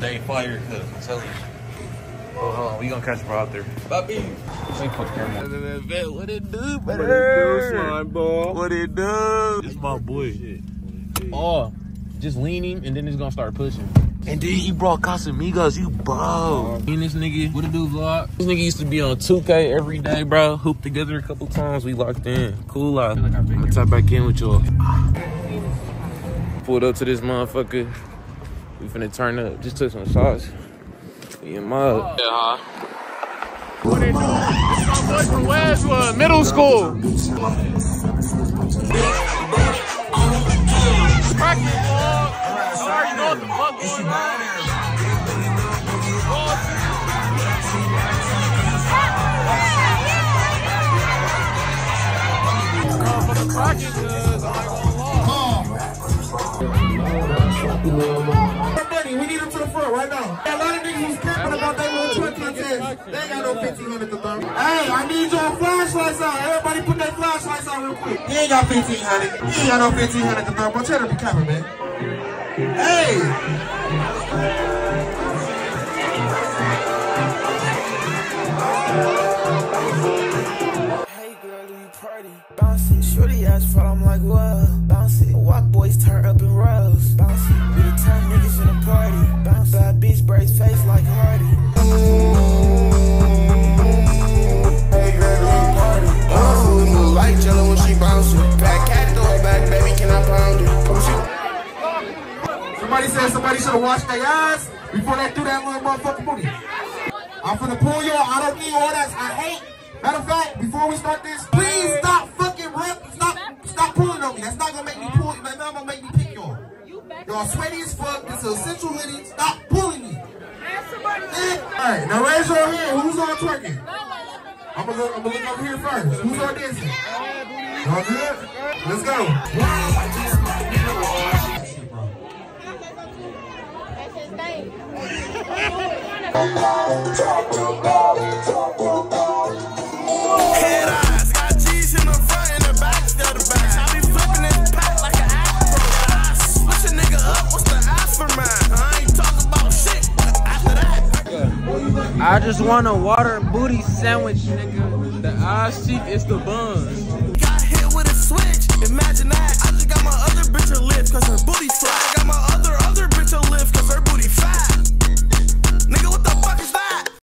They fire cuz I'm telling you. Oh, hold on, we gonna catch him out there. Bobby. Let me put the camera on. What it do, What it do, slime ball? What it do? This my boy. Oh, just lean him and then he's gonna start pushing. And then he brought Casamigos, you bro. Me and this nigga, what it do vlog? This nigga used to be on 2K every day, bro. Hooped together a couple times. We locked in. Cool out. I'm gonna tap back in with y'all. Pulled up to this motherfucker. We finna turn up. Just took some shots. We in mud. Yeah? What it do? My boy from Westwood, middle school. Practice, dog. You already know what the fuck going on. Come for Buddy, we need him to the front right now. A lot of niggas was capping about that little truck contest. They ain't got no 1500 to throw. Hey, I need your flashlights out. Everybody put their flashlights out real quick. He ain't got 1500. He ain't got no 1500 to throw. But tell him to capping, man. Hey it. Shorty fall, I'm like, whoa. Bounce it. Walk boys turn up in rows. Bounce it. We the turn niggas in the party. Bounce Bad bitch braids face like Hardy. Hey girl, do you party? Oh, move like jello when she bouncing. Back cat, throw back, baby, can I pound it? Come shoot. Somebody said somebody should have washed their eyes before they threw that little motherfucking booty. I'm finna pull y'all. I don't need all that. I hate. Matter of fact, before we start this, please pulling on me. That's not gonna make me pull. That's not gonna make me pick y'all. Y'all sweaty as fuck. This is essential hoodie. Stop pulling me. Alright, now raise your hand. Who's on twerking? I'm gonna look, I'm gonna look over here first. Who's on dancing? Y'all good? Let's go. That's his name. Head I just want a water booty sandwich, nigga. The ass cheek is the buns. Got hit with a switch, imagine that. I just got my other bitch a lift, cause her booty flat.